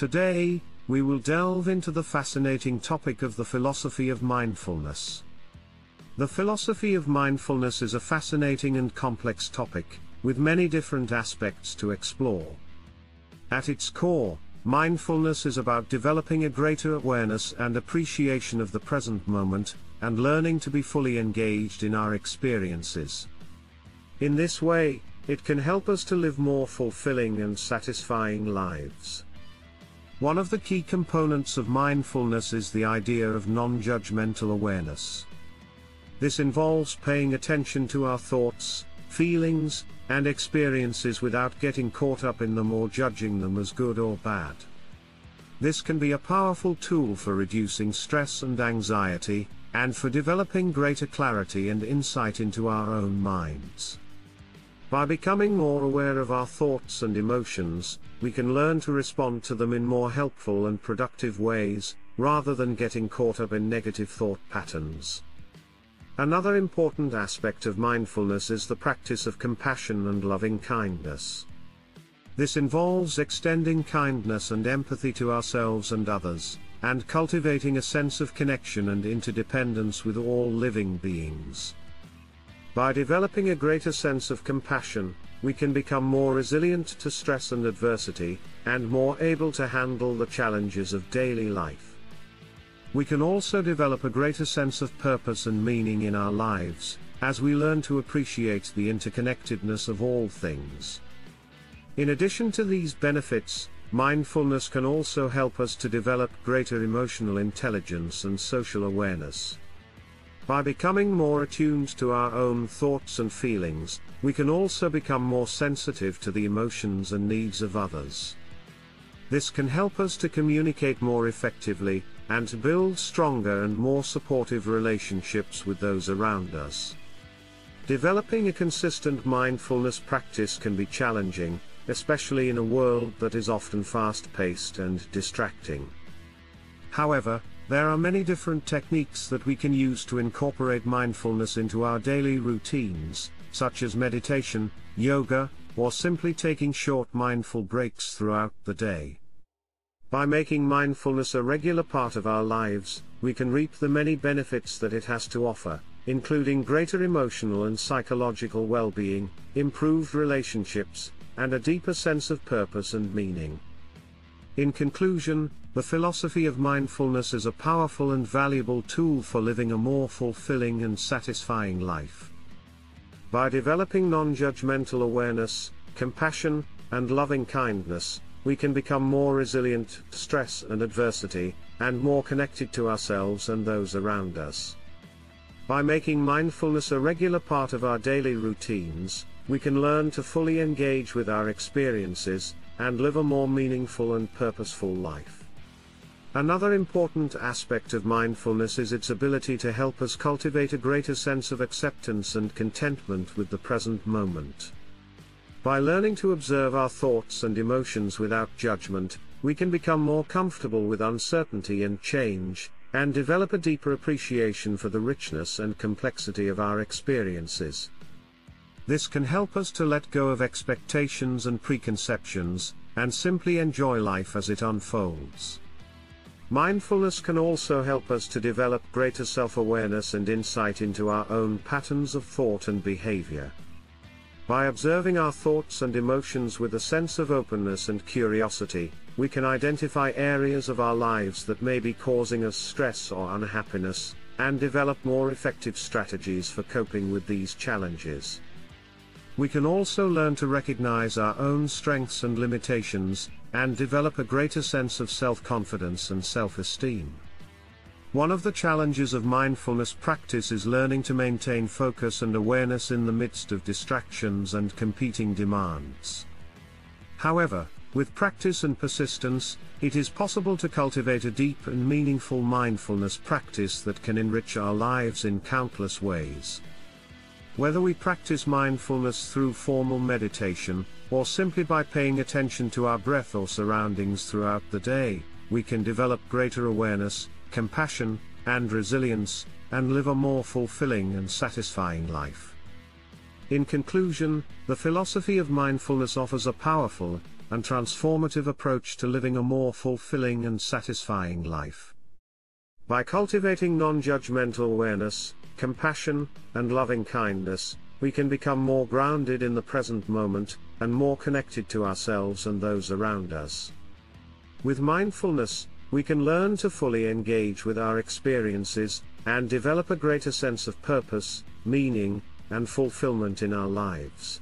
Today, we will delve into the fascinating topic of the philosophy of mindfulness. The philosophy of mindfulness is a fascinating and complex topic, with many different aspects to explore. At its core, mindfulness is about developing a greater awareness and appreciation of the present moment, and learning to be fully engaged in our experiences. In this way, it can help us to live more fulfilling and satisfying lives. One of the key components of mindfulness is the idea of non-judgmental awareness. This involves paying attention to our thoughts, feelings, and experiences without getting caught up in them or judging them as good or bad. This can be a powerful tool for reducing stress and anxiety, and for developing greater clarity and insight into our own minds. By becoming more aware of our thoughts and emotions, we can learn to respond to them in more helpful and productive ways, rather than getting caught up in negative thought patterns. Another important aspect of mindfulness is the practice of compassion and loving kindness. This involves extending kindness and empathy to ourselves and others, and cultivating a sense of connection and interdependence with all living beings. By developing a greater sense of compassion, we can become more resilient to stress and adversity, and more able to handle the challenges of daily life. We can also develop a greater sense of purpose and meaning in our lives, as we learn to appreciate the interconnectedness of all things. In addition to these benefits, mindfulness can also help us to develop greater emotional intelligence and social awareness. By becoming more attuned to our own thoughts and feelings, we can also become more sensitive to the emotions and needs of others. This can help us to communicate more effectively, and to build stronger and more supportive relationships with those around us. Developing a consistent mindfulness practice can be challenging, especially in a world that is often fast-paced and distracting. However, there are many different techniques that we can use to incorporate mindfulness into our daily routines, such as meditation, yoga, or simply taking short mindful breaks throughout the day. By making mindfulness a regular part of our lives, we can reap the many benefits that it has to offer, including greater emotional and psychological well-being, improved relationships, and a deeper sense of purpose and meaning. In conclusion, the philosophy of mindfulness is a powerful and valuable tool for living a more fulfilling and satisfying life. By developing non-judgmental awareness, compassion, and loving kindness, we can become more resilient to stress and adversity, and more connected to ourselves and those around us. By making mindfulness a regular part of our daily routines, we can learn to fully engage with our experiences, and live a more meaningful and purposeful life. Another important aspect of mindfulness is its ability to help us cultivate a greater sense of acceptance and contentment with the present moment. By learning to observe our thoughts and emotions without judgment, we can become more comfortable with uncertainty and change, and develop a deeper appreciation for the richness and complexity of our experiences. This can help us to let go of expectations and preconceptions, and simply enjoy life as it unfolds. Mindfulness can also help us to develop greater self-awareness and insight into our own patterns of thought and behavior. By observing our thoughts and emotions with a sense of openness and curiosity, we can identify areas of our lives that may be causing us stress or unhappiness, and develop more effective strategies for coping with these challenges. We can also learn to recognize our own strengths and limitations, and develop a greater sense of self-confidence and self-esteem. One of the challenges of mindfulness practice is learning to maintain focus and awareness in the midst of distractions and competing demands. However, with practice and persistence, it is possible to cultivate a deep and meaningful mindfulness practice that can enrich our lives in countless ways. Whether we practice mindfulness through formal meditation, or simply by paying attention to our breath or surroundings throughout the day, we can develop greater awareness, compassion, and resilience, and live a more fulfilling and satisfying life. In conclusion, the philosophy of mindfulness offers a powerful, and transformative approach to living a more fulfilling and satisfying life. By cultivating non-judgmental awareness, compassion, and loving kindness, we can become more grounded in the present moment, and more connected to ourselves and those around us. With mindfulness, we can learn to fully engage with our experiences, and develop a greater sense of purpose, meaning, and fulfillment in our lives.